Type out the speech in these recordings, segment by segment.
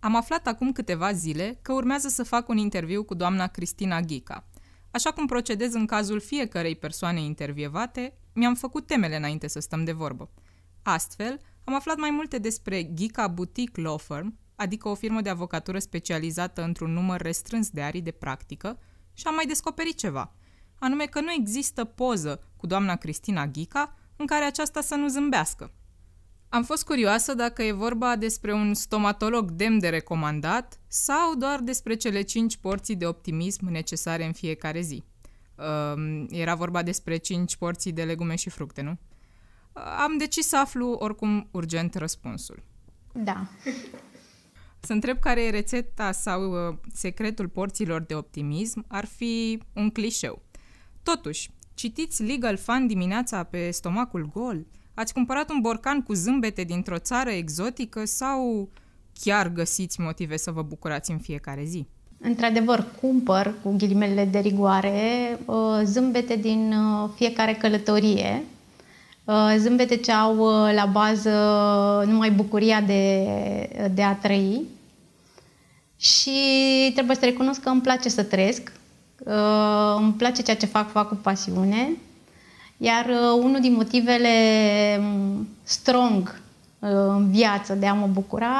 Am aflat acum câteva zile că urmează să fac un interviu cu doamna Cristina Ghica. Așa cum procedez în cazul fiecărei persoane intervievate, mi-am făcut temele înainte să stăm de vorbă. Astfel, am aflat mai multe despre Ghica Boutique Law Firm, adică o firmă de avocatură specializată într-un număr restrâns de arii de practică, și am mai descoperit ceva, anume că nu există poză cu doamna Cristina Ghica în care aceasta să nu zâmbească. Am fost curioasă dacă e vorba despre un stomatolog demn de recomandat sau doar despre cele cinci porții de optimism necesare în fiecare zi. Uh, era vorba despre cinci porții de legume și fructe, nu? Uh, am decis să aflu oricum urgent răspunsul. Da. Să întreb care e rețeta sau uh, secretul porțiilor de optimism ar fi un clișeu. Totuși, citiți Legal Fund dimineața pe stomacul gol – Ați cumpărat un borcan cu zâmbete dintr-o țară exotică sau chiar găsiți motive să vă bucurați în fiecare zi? Într-adevăr, cumpăr, cu ghilimele de rigoare, uh, zâmbete din uh, fiecare călătorie, uh, zâmbete ce au la bază numai bucuria de, de a trăi. Și trebuie să recunosc că îmi place să trăiesc, îmi place ceea ce fac, fac cu pasiune iar uh, unul din motivele um, strong uh, în viață de a mă bucura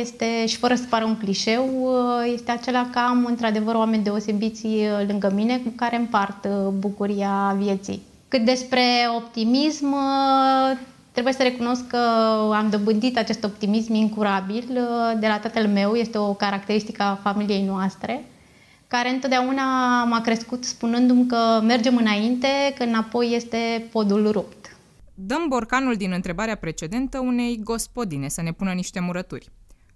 este, și fără să pară un clișeu, uh, este acela că am într-adevăr oameni deosebiți lângă mine cu care împart bucuria vieții. Cât despre optimism, trebuie să recunosc că am dobândit acest optimism incurabil de la tatăl meu, este o caracteristică a familiei noastre care întotdeauna m-a crescut spunându-mi că mergem înainte, că înapoi este podul rupt. Dăm borcanul din întrebarea precedentă unei gospodine să ne pună niște murături.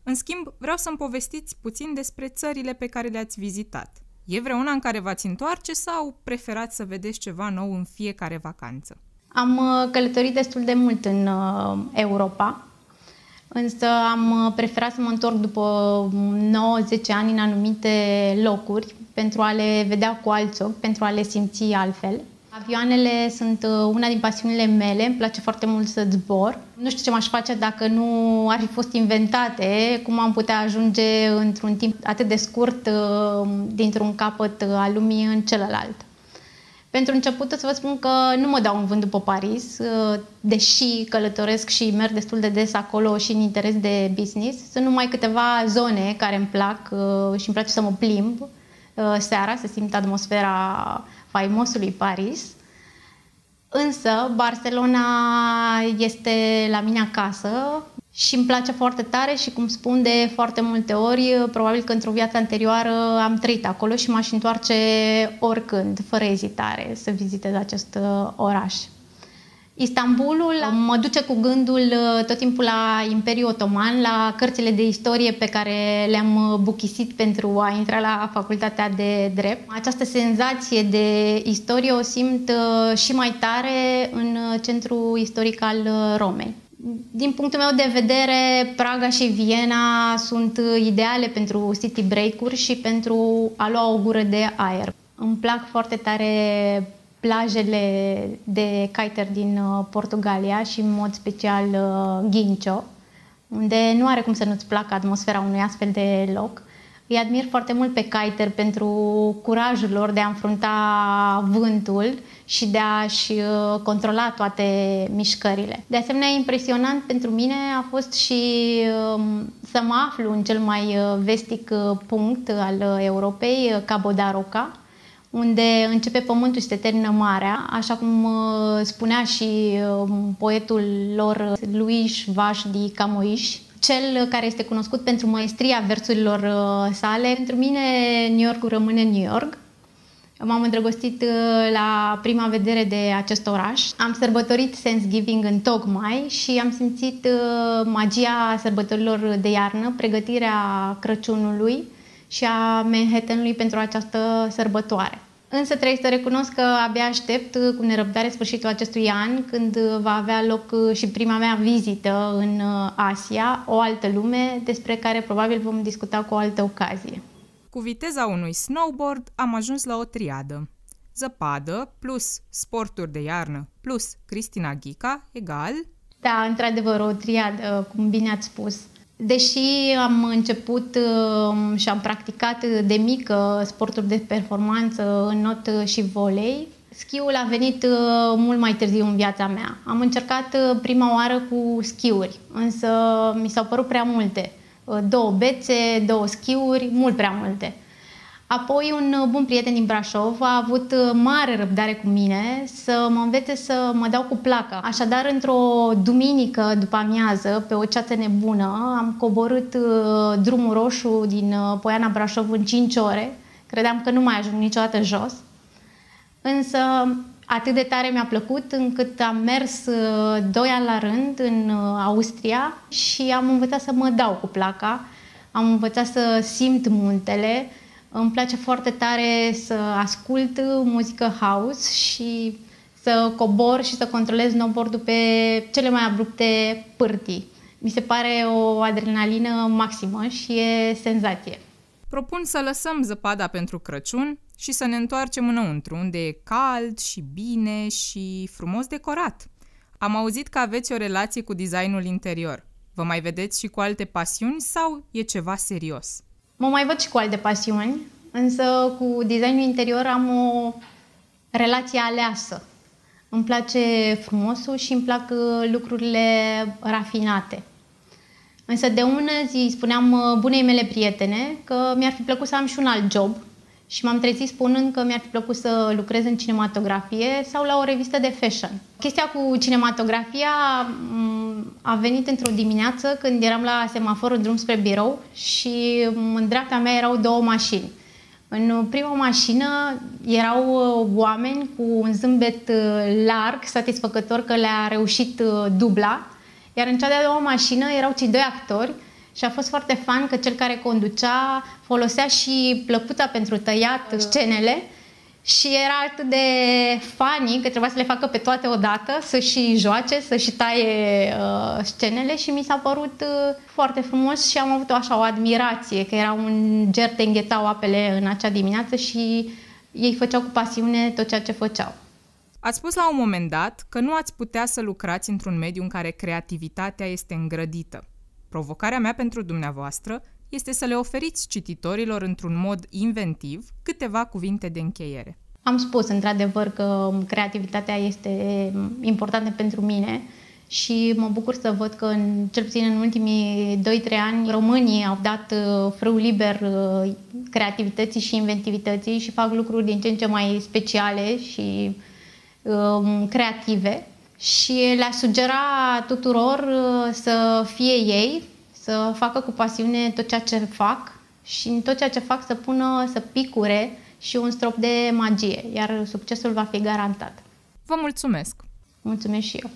În schimb, vreau să-mi povestiți puțin despre țările pe care le-ați vizitat. E vreuna în care v-ați întoarce sau preferați să vedeți ceva nou în fiecare vacanță? Am uh, călătorit destul de mult în uh, Europa, Însă am uh, preferat să mă întorc după 9-10 ani în anumite locuri pentru a le vedea cu alți ochi, pentru a le simți altfel. Avioanele sunt uh, una din pasiunile mele, îmi place foarte mult să zbor. Nu știu ce m-aș face dacă nu ar fi fost inventate, cum am putea ajunge într-un timp atât de scurt uh, dintr-un capăt al lumii în celălalt. Pentru început să vă spun că nu mă dau în vânt după Paris, uh, deși călătoresc și merg destul de des acolo și în interes de business. Sunt numai câteva zone care îmi plac uh, și îmi place să mă plimb uh, seara, să simt atmosfera faimosului Paris. Însă Barcelona este la mine acasă, și îmi place foarte tare și cum spun de foarte multe ori, probabil că într-o viață anterioară am trăit acolo și m-aș întoarce oricând, fără ezitare, să vizitez acest uh, oraș. Istanbulul mă duce cu gândul uh, tot timpul la Imperiul Otoman, la cărțile de istorie pe care le-am uh, buchisit pentru a intra la facultatea de drept. Această senzație de istorie o simt și mai tare în centrul istoric al Romei. Din punctul meu de vedere, Praga și Viena sunt ideale pentru city break-uri și pentru a lua o gură de aer. Îmi plac foarte tare plajele de kiter din uh, Portugalia și în mod special uh, Ghincio, unde nu are cum să nu-ți placă atmosfera unui astfel de loc. Îi admir foarte mult pe kiter pentru curajul lor de a înfrunta vântul și de a-și uh, controla toate mișcările. De asemenea, impresionant pentru mine a fost și um, să mă aflu în cel mai uh, vestic uh, punct al Europei, Cabo da Roca, unde începe pământul și se termină marea, așa cum spunea și um, poetul lor Luis Vaș di Camoiș, cel care este cunoscut pentru maestria versurilor sale. Pentru mine New York rămâne New York M-am îndrăgostit uh, la prima vedere de acest oraș. Am sărbătorit Thanksgiving în tocmai și am simțit uh, magia sărbătorilor de iarnă, pregătirea Crăciunului și a Manhattanului pentru această sărbătoare. Însă trebuie să recunosc că abia aștept uh, cu nerăbdare sfârșitul acestui an, când va avea loc și prima mea vizită în Asia, o altă lume, despre care probabil vom discuta cu o altă ocazie. Cu viteza unui snowboard am ajuns la o triadă. Zăpadă plus sporturi de iarnă plus Cristina Ghica egal... Da, într-adevăr, o triadă, cum bine ați spus. Deși am început uh, și am practicat de mică sporturi de performanță în not și volei, schiul a venit uh, mult mai târziu în viața mea. Am încercat uh, prima oară cu schiuri, însă mi s-au părut prea multe. Două bețe, două schiuri, mult prea multe. Apoi un uh, bun prieten din Brașov a avut uh, mare răbdare cu mine să mă învețe să mă dau cu placa. Așadar, într-o duminică după amiază, pe o ceață nebună, am coborât uh, drumul roșu din Poiana Brașov în 5 ore. Credeam că nu mai ajung niciodată jos. Însă atât de tare mi-a plăcut încât am mers doi ani la rând în Austria și am învățat să mă dau cu placa. Am învățat să simt muntele, îmi place foarte tare să ascult muzică house și să cobor și să controlez snowboard-ul pe cele mai abrupte pârtii. Mi se pare o adrenalină maximă și e senzație. Propun să lăsăm zăpada pentru Crăciun și să ne întoarcem înăuntru, unde e cald și bine și frumos decorat. Am auzit că aveți o relație cu designul interior. Vă mai vedeți și cu alte pasiuni sau e ceva serios? Mă mai văd și cu alte pasiuni, însă cu designul interior am o relație aleasă. Îmi place frumosul și îmi plac uh, lucrurile rafinate. Însă de ună zi spuneam uh, bunei mele prietene că mi-ar fi plăcut să am și un alt job și m-am trezit spunând că mi-ar fi plăcut să lucrez în cinematografie sau la o revistă de fashion. Chestia cu cinematografia mm, a venit într-o dimineață când eram la semafor în drum spre birou și în dreapta mea erau două mașini. În prima mașină erau uh, oameni cu un zâmbet uh, larg, satisfăcător că le-a reușit uh, dubla, iar în cea de-a doua mașină erau cei doi actori și a fost foarte fan că cel care conducea folosea și plăcuța pentru tăiat scenele și era atât de funny că trebuia să le facă pe toate odată, să și joace, să și taie uh, scenele și mi s-a părut uh, foarte frumos și am avut o așa o admirație că era un ger te înghețau apele în acea dimineață și ei făceau cu pasiune tot ceea ce făceau. Ați spus la un moment dat că nu ați putea să lucrați într-un mediu în care creativitatea este îngrădită. Provocarea mea pentru dumneavoastră este să le oferiți cititorilor într-un mod inventiv câteva cuvinte de încheiere. Am spus într-adevăr că creativitatea este importantă pentru mine și mă bucur să văd că, în, cel puțin în ultimii 2-3 ani, românii au dat uh, frâu liber uh, creativității și inventivității și fac lucruri din ce în ce mai speciale și um, creative. Și le-aș sugera tuturor uh, să fie ei, să facă cu pasiune tot ceea ce fac și în tot ceea ce fac să pună, să picure și un strop de magie, iar succesul va fi garantat. Vă mulțumesc! Mulțumesc și eu!